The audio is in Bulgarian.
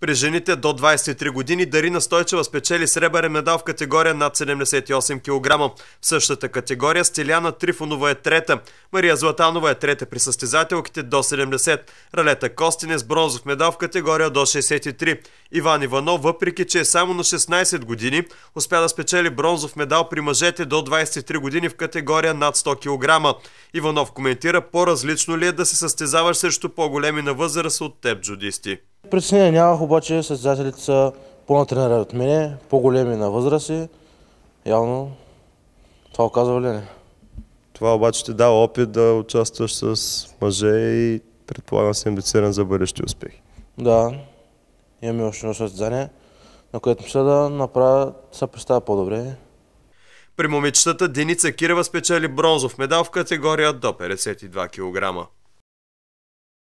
При жените до 23 години Дарина Стойчева спечели сребърен медал в категория над 78 кг. В същата категория Стиляна Трифонова е трета, Мария Златанова е трета при състезателките до 70, Ралета Костине с бронзов медал в категория до 63. Иван Иванов, въпреки че е само на 16 години, успя да спечели бронзов медал при мъжете до 23 години в категория над 100 кг. Иванов коментира по-различно ли е да се състезаваш срещу по-големи на възраст от теб джудисти. Притеснение нямах, обаче състезателите са по-натренирани от мене, по-големи на възраст явно това оказва влияние. Това обаче ти дава опит да участваш с мъже и предполагам си амбициран за бъдещи успехи. Да, имаме още едно състезание, на което мисля да направя, се представя по-добре. При момичетата Деница Кирова спечели бронзов медал в категория до 52 кг.